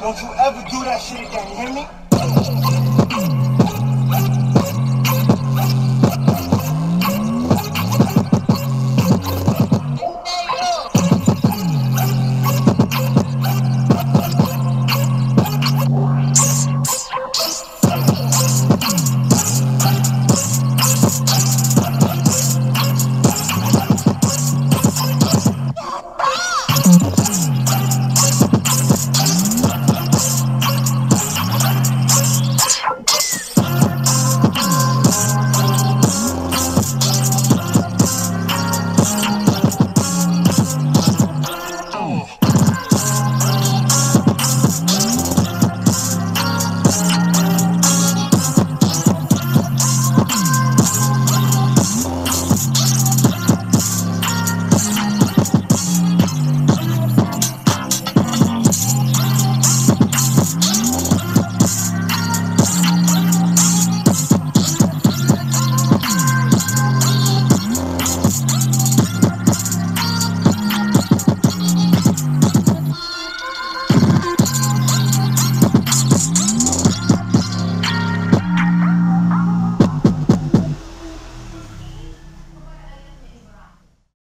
Don't you ever do that shit again, you hear me?